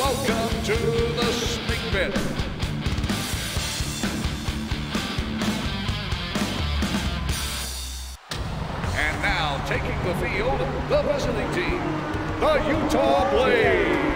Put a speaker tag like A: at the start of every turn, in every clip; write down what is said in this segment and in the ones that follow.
A: welcome to the Snake Pit. And now taking the field, the visiting team, the Utah Blaze.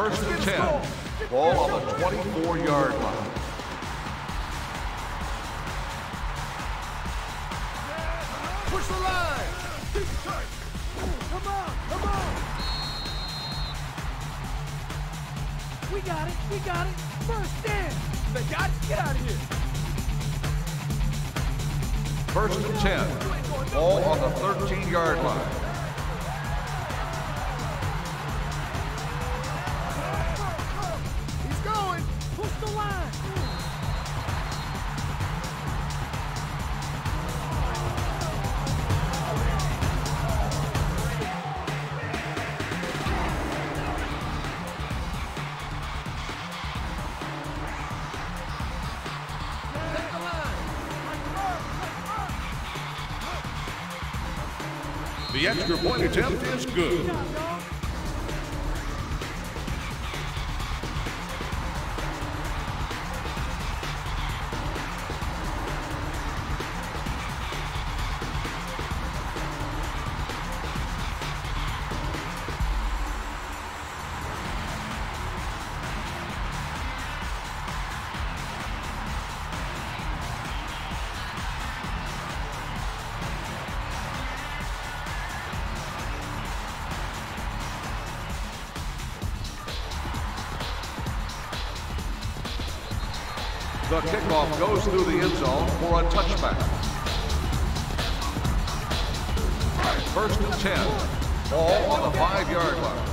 A: First and 10. Ball on the 24-yard line.
B: Push the line! Come on, come on! We got it, we got it! First down! They got it? Get out of here!
A: First and 10. Ball on the 13-yard line. Extra point attempt is good. The kickoff goes through the end zone for a touchback. First and 10. Ball on the five-yard line.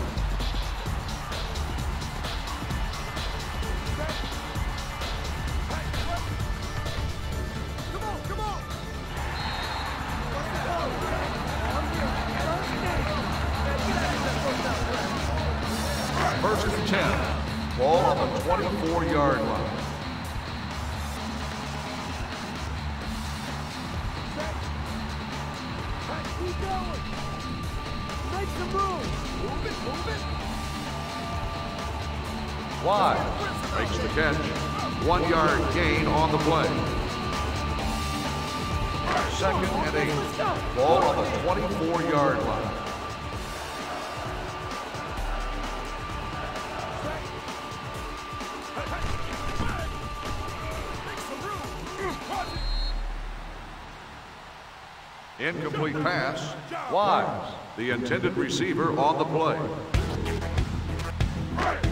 A: Incomplete pass. Wise, the intended receiver on the play.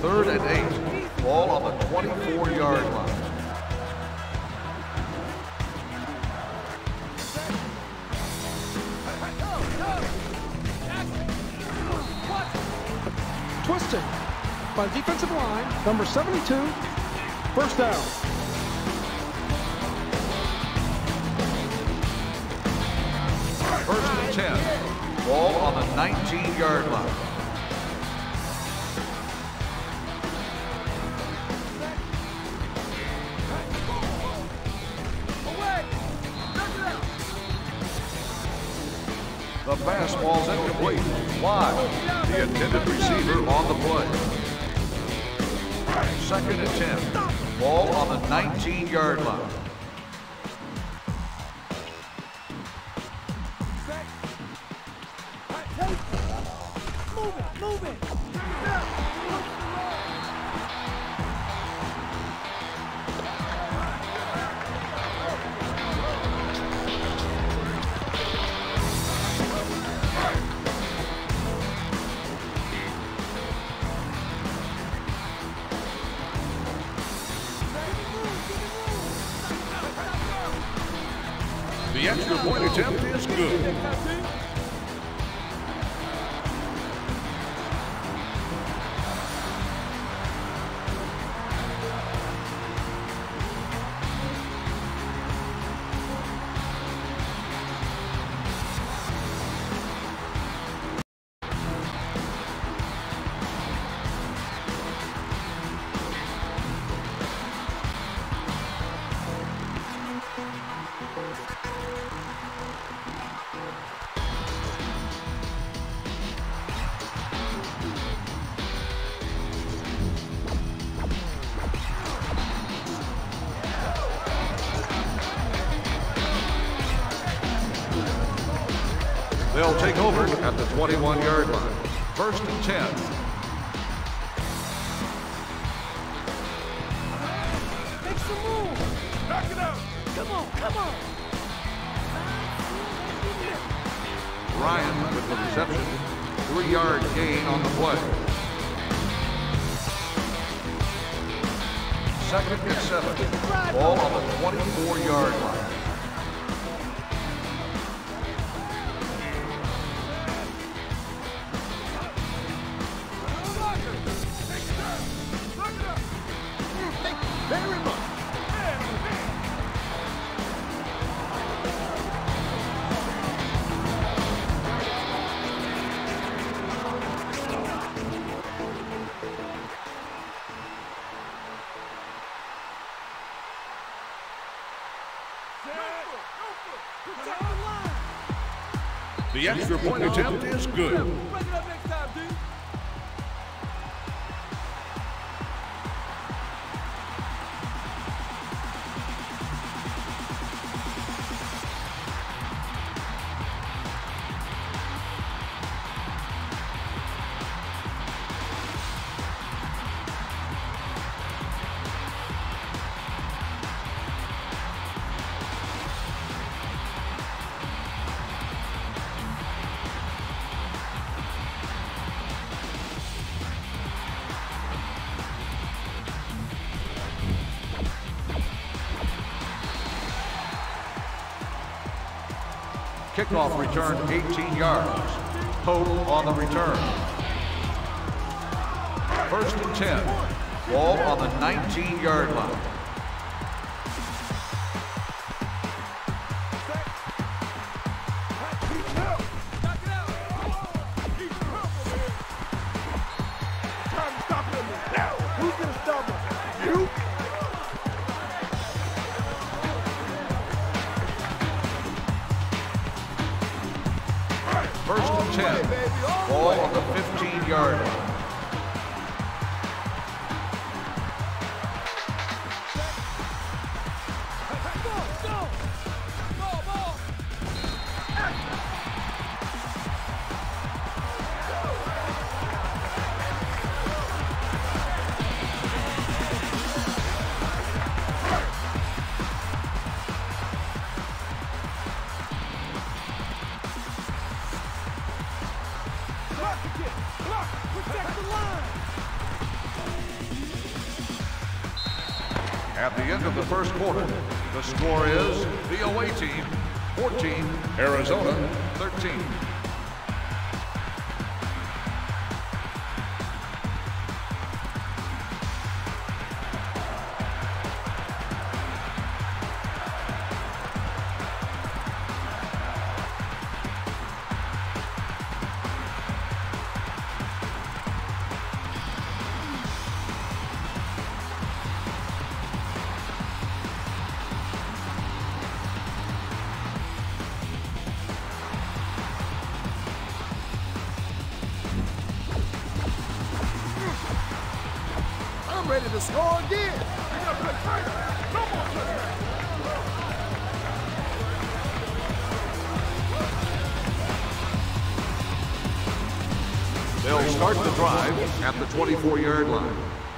A: Third and eight. Ball on the 24-yard line.
C: Twisted by defensive line, number 72. First down.
A: 19-yard line. The pass falls incomplete. Why? The intended receiver on the play. Second attempt. Ball on the 19-yard line. take over at the 21-yard line. First and 10. The extra point attempt is good. Kickoff return 18 yards. Pope on the return. First and 10. Ball on the 19-yard line. end of the first quarter. The score is the away team 14, Arizona 13.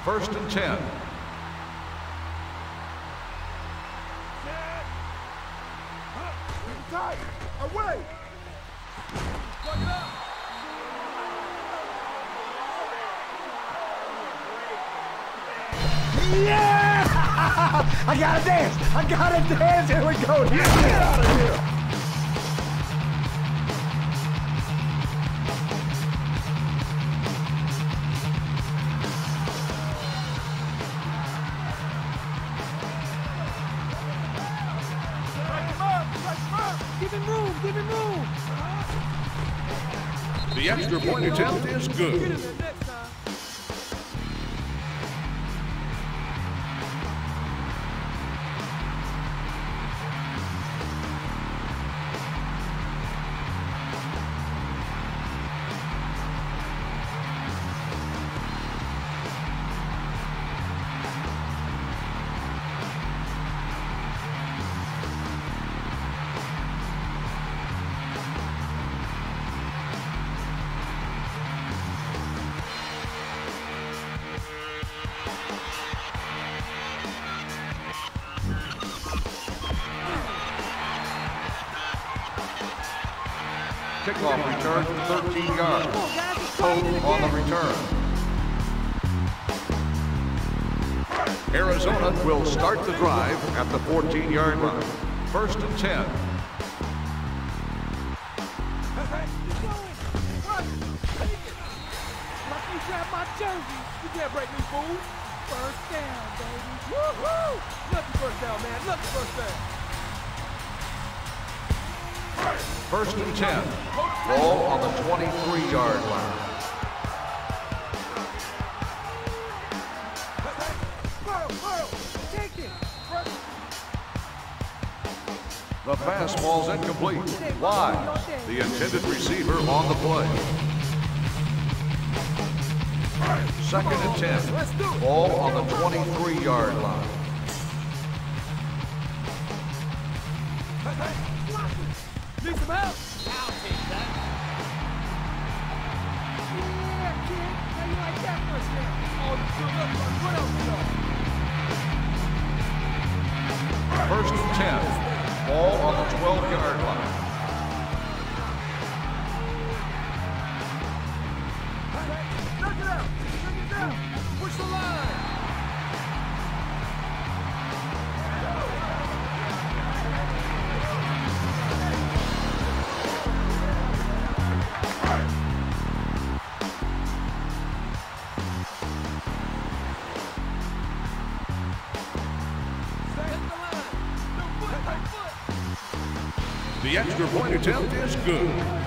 A: First and 10.
D: Tight. Away. Plug it up.
B: Yeah! I gotta dance! I gotta dance! Here we go!
D: Get out of here.
A: The extra point attempt is good. 15 yards.
B: Total on
A: the return. Arizona will start the drive at the 14-yard line. First and 10.
B: First down, baby. First down, man. First down.
A: First and 10. Ball on the 23-yard line. The fastball's incomplete. Wide. The intended receiver on the play. Second and 10. Ball on the 23-yard line.
B: First
A: and 10. Ball on the 12-yard line.
D: The
A: extra point attempt is good.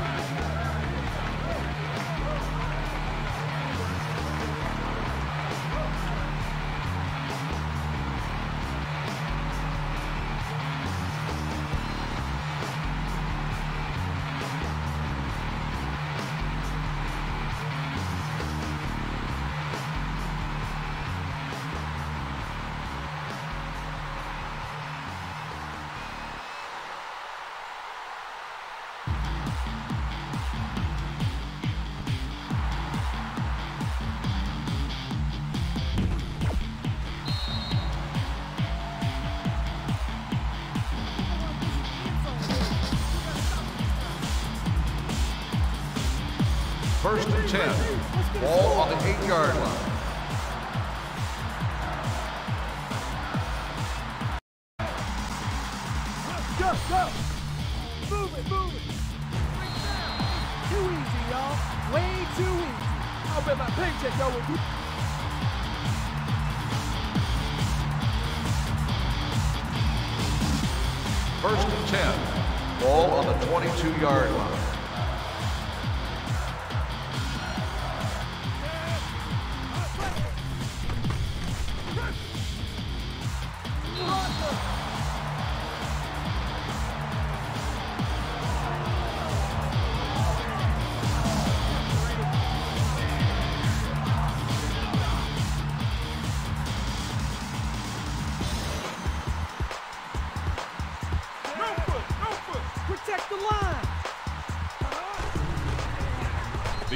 A: First and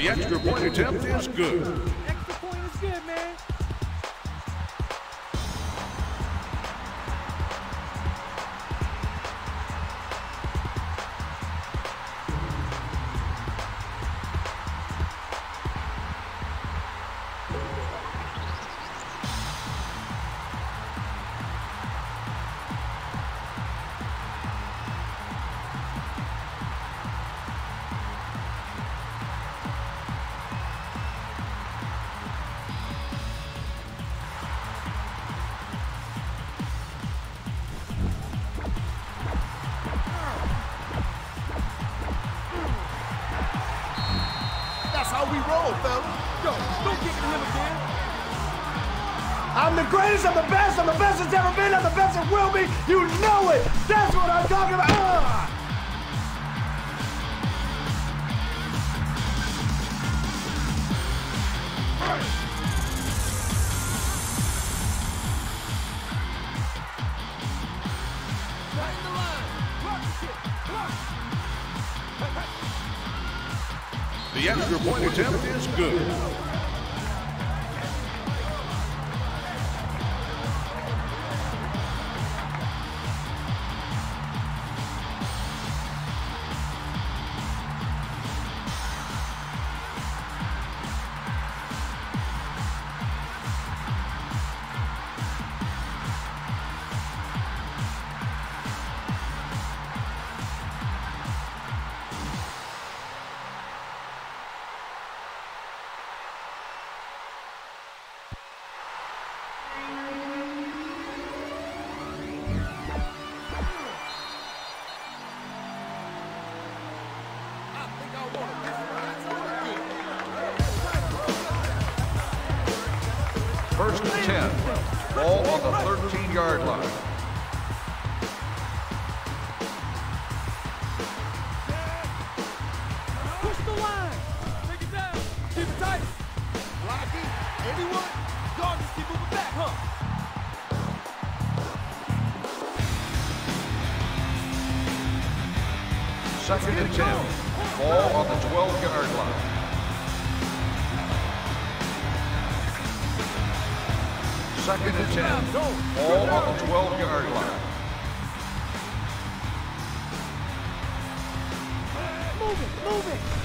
A: The extra point attempt is good.
D: Will be. You know it. That's what I'm talking about.
B: The
A: extra point attempt is good. Second and 10. Ball on the 12-yard line.
B: Move it. Move it.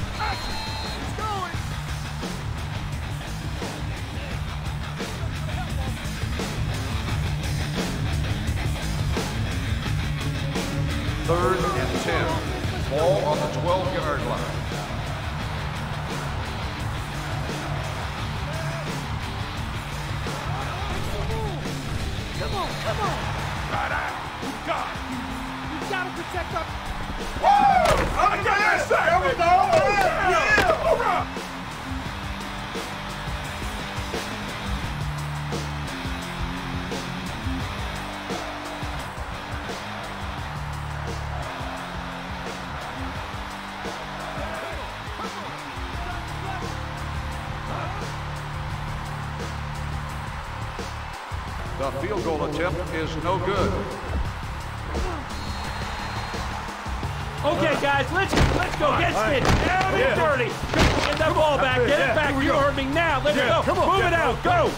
A: Is no good.
E: Okay, guys, let's let's go. Get spin. Down and dirty. Get that ball back. Get it back. You heard me now. Let's
D: Yeah,
E: go.
D: come on.
E: Move it
D: Yeah,
E: out. Go.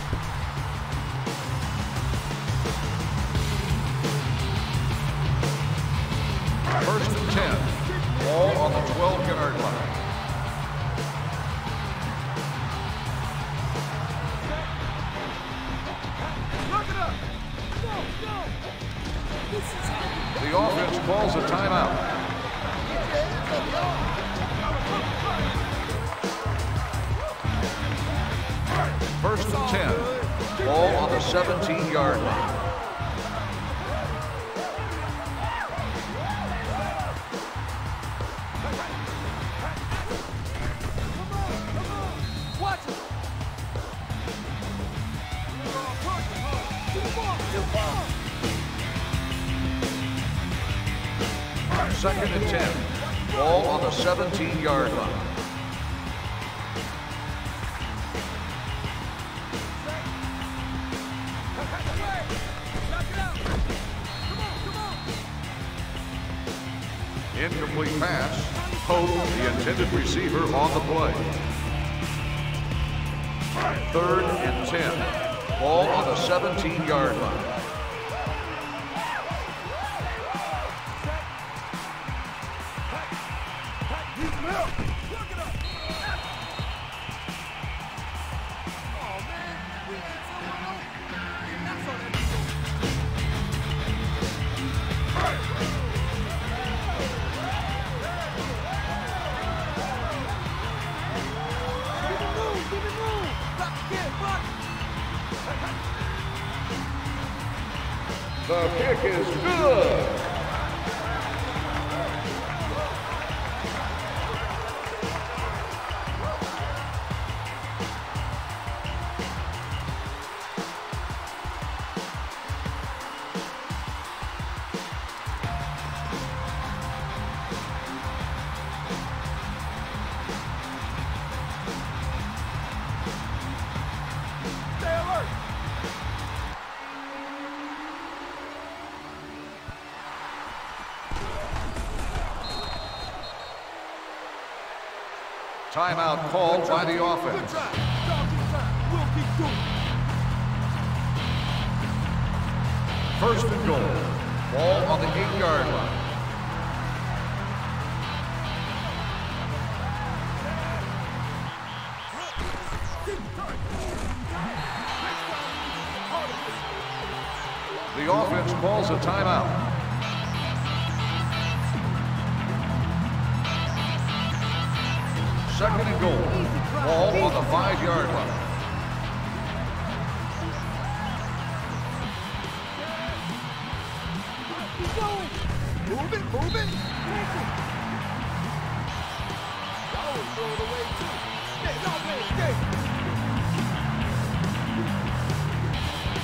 A: Calls a timeout. First and 10. Ball on the 17-yard line. 17-yard line. Incomplete pass. Hope, the intended receiver, on the play. Third and 10. Ball on the 17-yard line. The kick is good. Timeout called by the offense.
B: try. Dog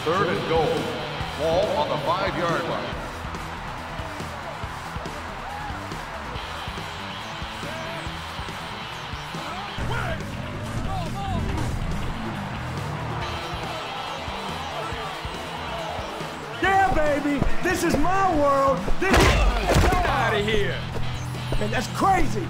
A: Third and goal. Ball on the five-yard line.
D: Yeah, baby. This is my world. This is...
E: Get out of here.
D: Man, that's crazy.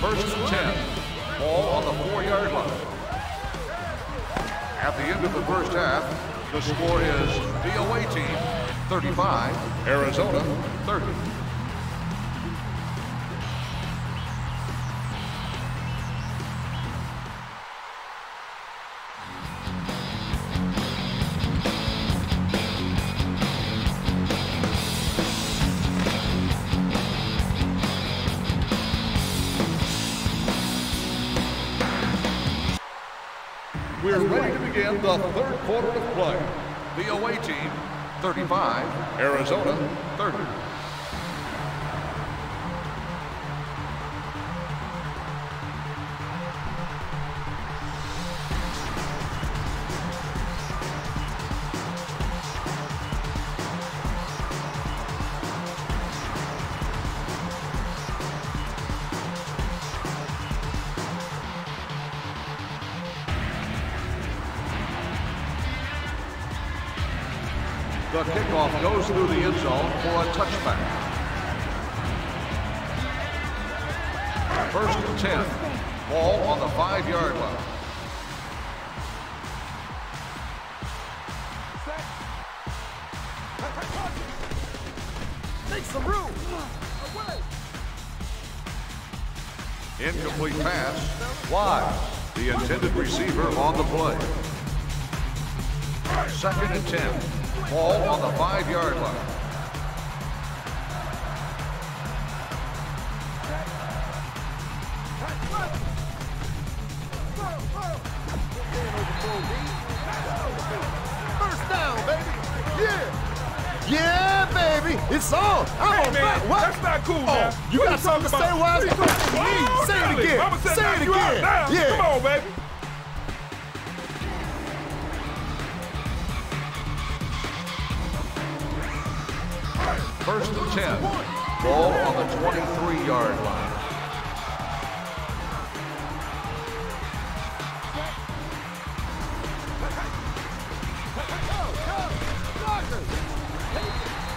A: First and 10. Ball on the four-yard line. At the end of the first half, the score is the away team 35, Arizona 30. Through the end zone for a touchback. First and 10. Ball on the five-yard line.
B: Take some room.
A: Incomplete pass. Wide. The intended receiver on the play. Second and 10. Ball on the five-yard line.
D: First down, baby. Yeah. Yeah, baby. It's on. I'm
F: Hey,
D: on
F: man,
D: back. What?
F: that's not cool,
D: oh,
F: man.
D: You
F: What
D: got
F: you
D: something to
F: talking
D: say,
F: about?
D: Wise?
F: What you talking about?
D: Say it again. Say it again.
F: now.
D: Yeah.
F: Come on, baby.
A: First and 10. Ball on the 23-yard line.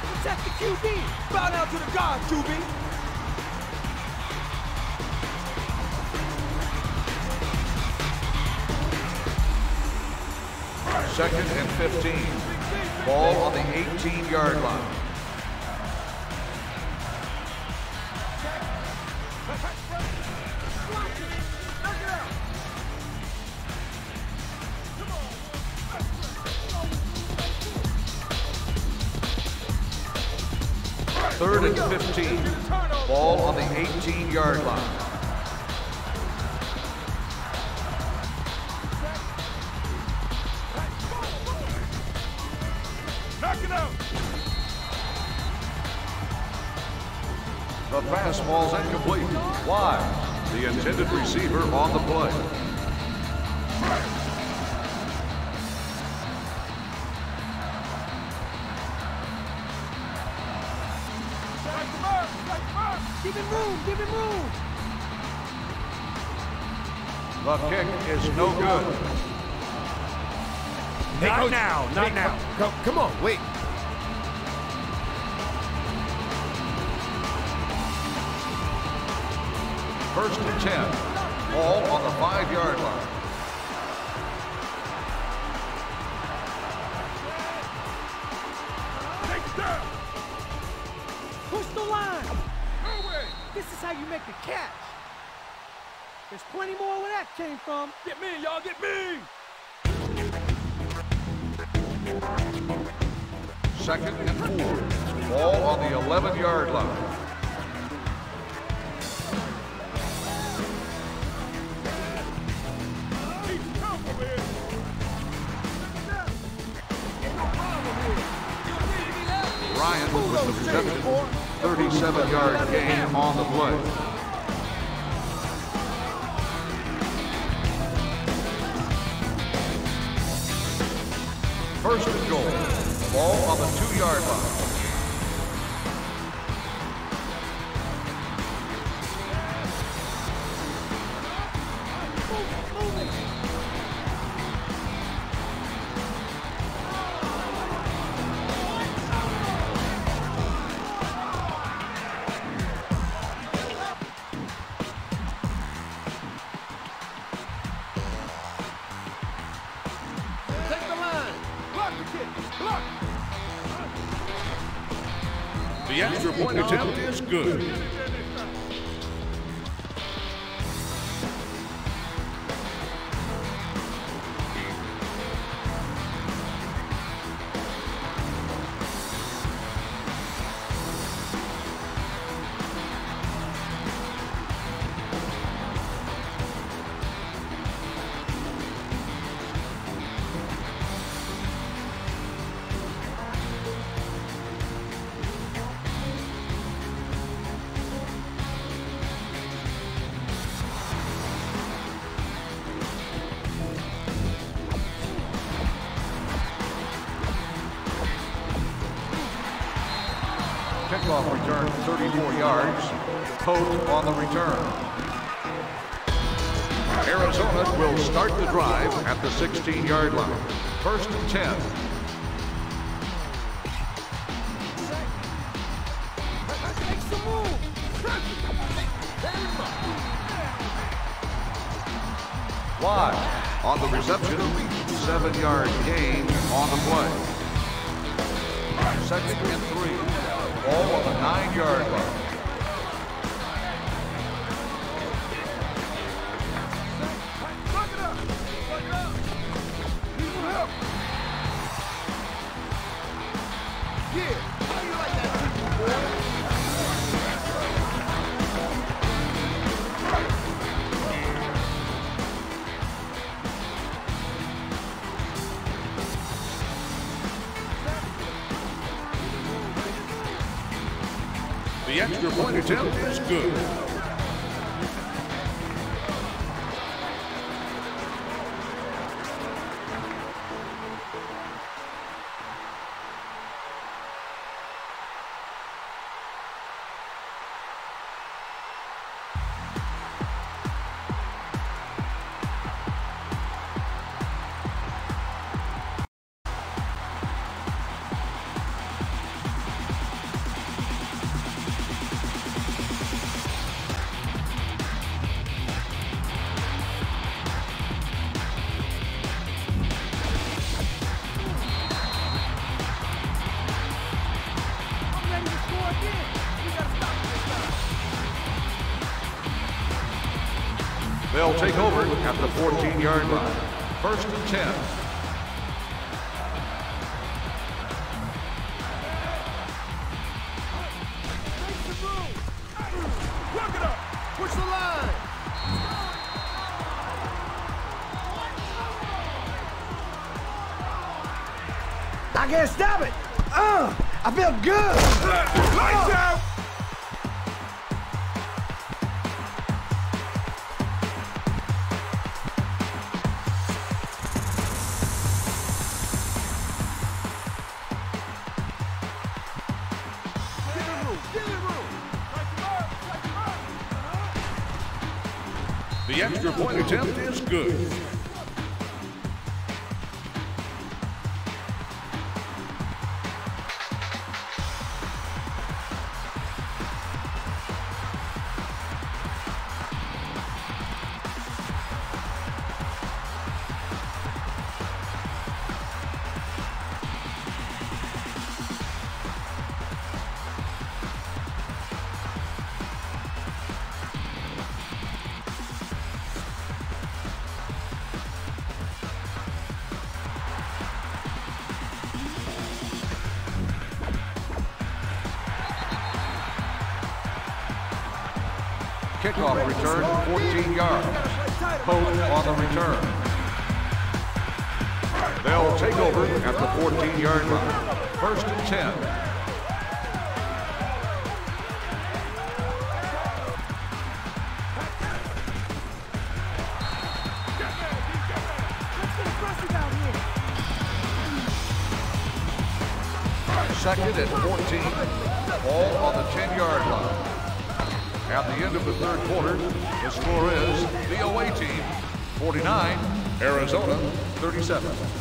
B: Protect the QB. Bow down to the guard, QB.
A: Second and 15. Ball on the 18-yard line. Third and 15. Ball on the 18-yard line.
F: Knock it out.
A: The fastball's incomplete. Why? The intended receiver on the play. The kick is no good.
E: Not now, not now.
D: Come, come on, wait.
A: First and 10. Ball on the five-yard line.
B: Came from.
F: Get me, y'all. Get me.
A: Second and four. Ball on the 11-yard line. Ryan with the reception. 37-yard gain on the play. On the two-yard line. Kickoff return 34 yards. Pope on the return. Arizona will start the drive at the 16-yard line. First and 10.
B: Make.
A: Wide on the reception. Seven-yard gain on the play. Second and three. Ball on the nine-yard line. 14-yard line. First and 10.
F: Make some room. Work it up. Push the line.
D: I can't stop it. Uh, I feel good.
A: Kickoff return, 14 yards. Post on the return. They'll take over at the 14-yard line. First and 10.
B: Let's get aggressive out here.
A: Second and 14. All on the 10-yard line. At the end of the third quarter, the score is the away team 49, Arizona 37.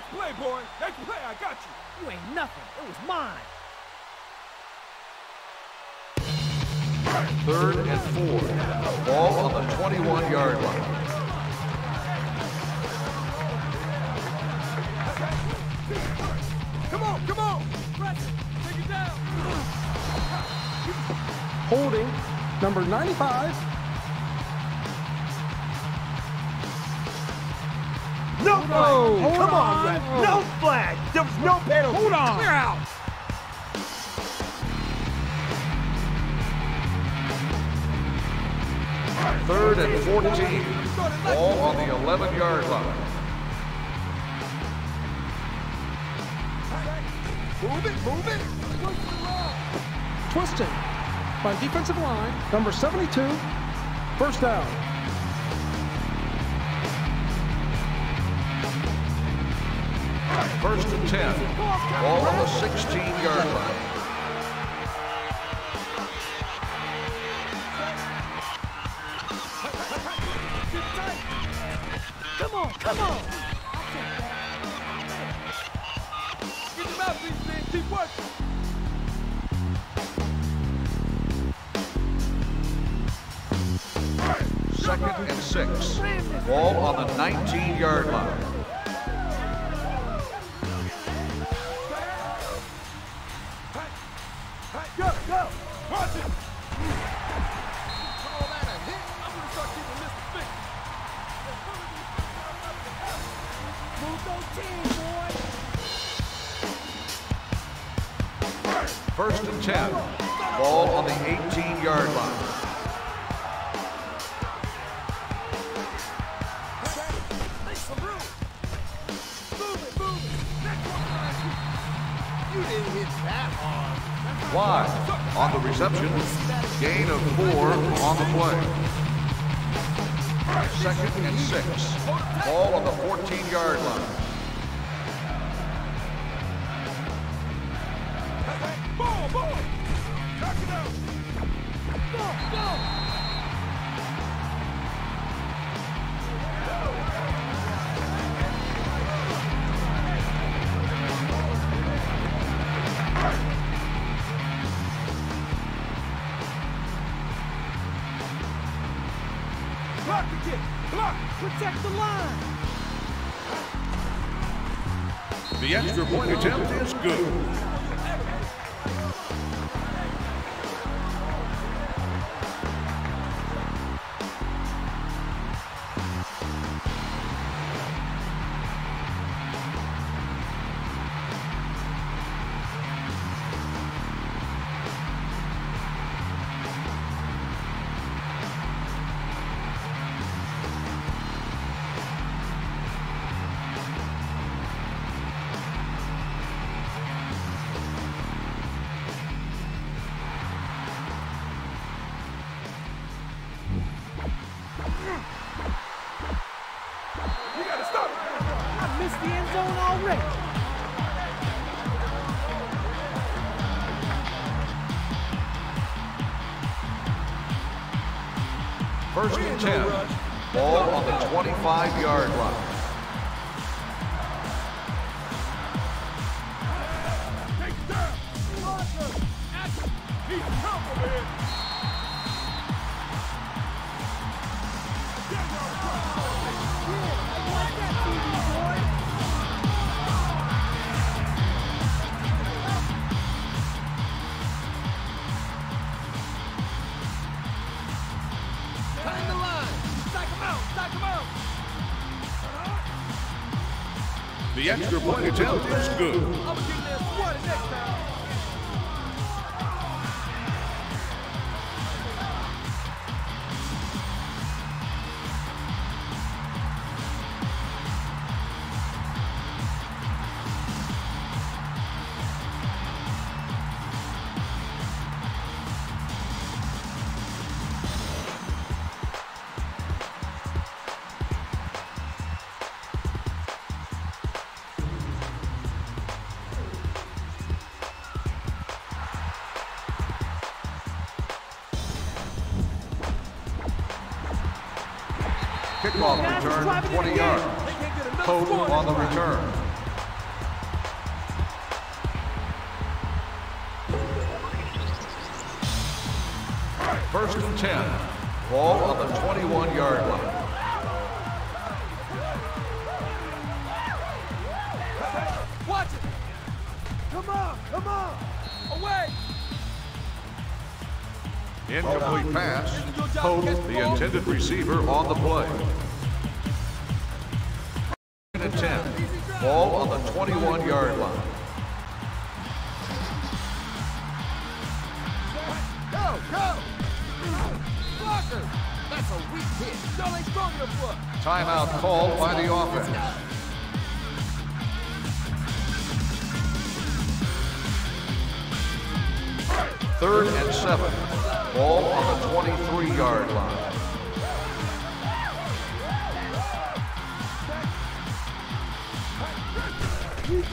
F: Next play, boy. Next play. I got you.
B: You ain't nothing. It was mine.
A: Third and four. Ball on the 21-yard line.
F: Come on, come on.
B: Press it. Take it down.
C: Holding number 95.
D: No flag.
C: Hold
D: Come on,
C: on.
D: ref. No flag. There was no penalty.
C: Hold on.
B: Clear out.
A: Third and 14. Ball on the 11-yard line.
F: Move it, move it.
C: Twisting by defensive line, number 72. First down.
A: First and 10. Ball on the 16-yard line.
B: Come on, come on.
F: Get your mouthpiece, man. Keep working.
A: Second and six. Ball on the 19-yard line. 10. Ball on the 18-yard line. Wide on the reception. Gain of four on the play. Second and six. Ball on the 14-yard line. Point attempt is good. 10. Ball on the 25-yard line. Point Kickoff return, 20 yards.
F: They can't get enough
A: Pope on the return. First and 10. Ball on the 21-yard line.
F: Watch it. Come on. Come on. Away.
A: Incomplete pass. Pope, the intended receiver, on the play.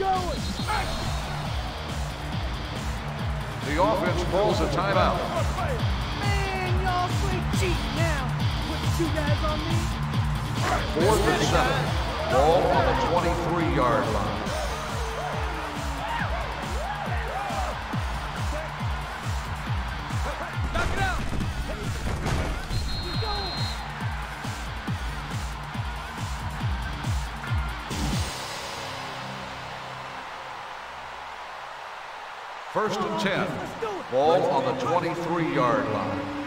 B: Going.
A: The offense calls a timeout.
B: Man, y'all play cheap now. Put two guys on me.
A: Fourth and seven. Ball on the 23-yard line. First and 10. Ball on the 23-yard line.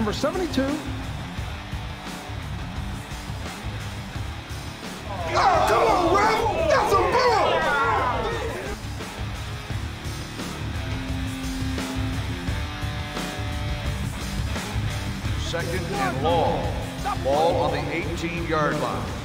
C: Number 72.
D: Oh, come on, ref! That's a ball!
A: Second and long. Ball on the 18-yard line.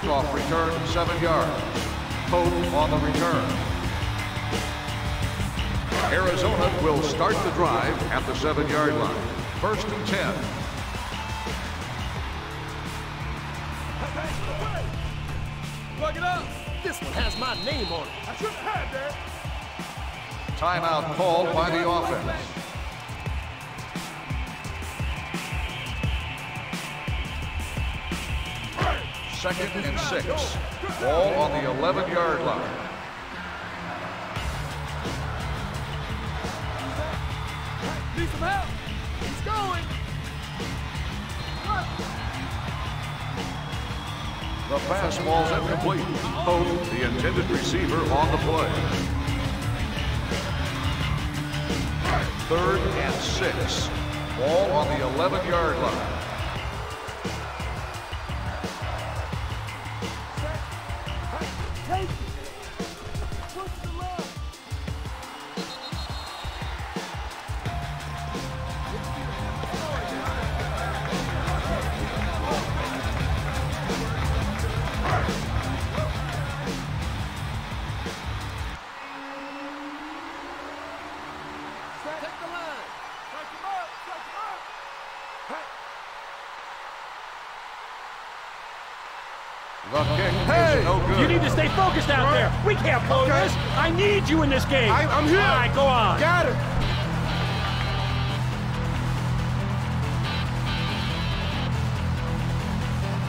A: Kickoff return, seven yards. Pope on the return. Arizona will start the drive at the seven-yard line. First and 10.
B: Plug it up.
F: This one has my name on it.
B: I shouldn't have that.
A: Timeout called by the offense. Second and six. Ball on the 11-yard line.
B: Need some help. He's going.
A: The fastball's incomplete. Pope, the intended receiver, on the play. Third and six. Ball on the 11-yard line.
B: Take
E: We can't. I need you in this game.
D: I- I'm here.
E: All right, go on.
D: Got it.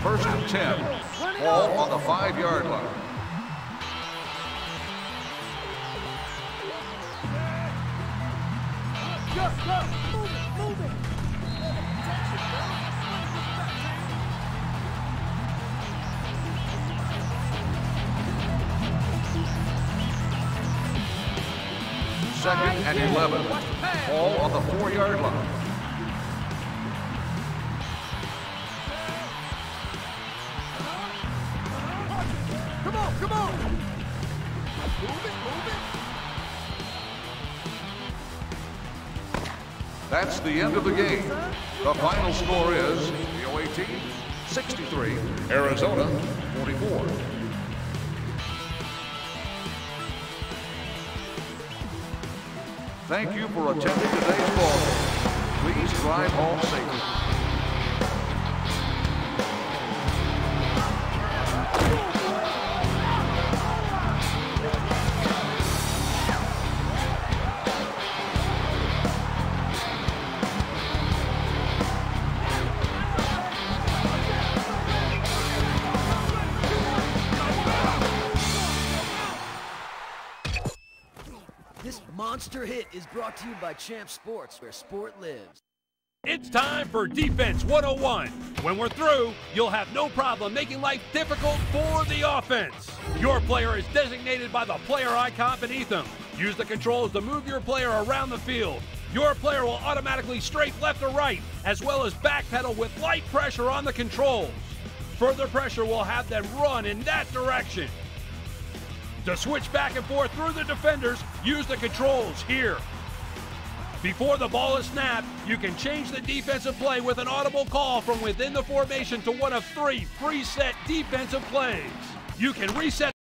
A: First and 10. Ball on the five-yard line. 11. Ball on the four-yard line.
F: Come on, come on. Move it, move it.
A: That's the end of the game. The final score is the away team 63, Arizona 44. Thank you for attending today's ball. Please drive home safely.
G: Brought to you by Champ Sports, where sport lives.
E: It's time for Defense 101. When we're through, you'll have no problem making life difficult for the offense. Your player is designated by the player icon beneath him. Use the controls to move your player around the field. Your player will automatically strafe left or right, as well as backpedal with light pressure on the controls. Further pressure will have them run in that direction. To switch back and forth through the defenders, use the controls here. Before the ball is snapped, you can change the defensive play with an audible call from within the formation to one of three preset defensive plays. You can reset